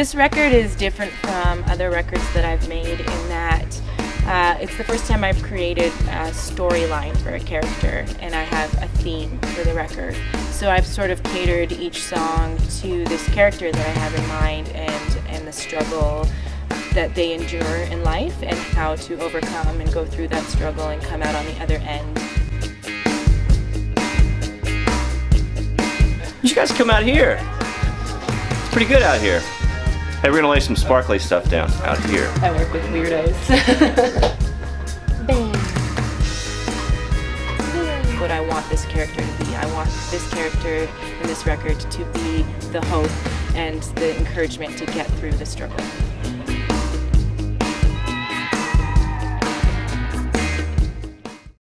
This record is different from other records that I've made in that uh, it's the first time I've created a storyline for a character and I have a theme for the record. So I've sort of catered each song to this character that I have in mind and, and the struggle that they endure in life and how to overcome and go through that struggle and come out on the other end. You guys come out here. It's pretty good out here. Hey, we're gonna lay some sparkly stuff down out here. I work with weirdos. Bang. What I want this character to be. I want this character in this record to be the hope and the encouragement to get through the struggle.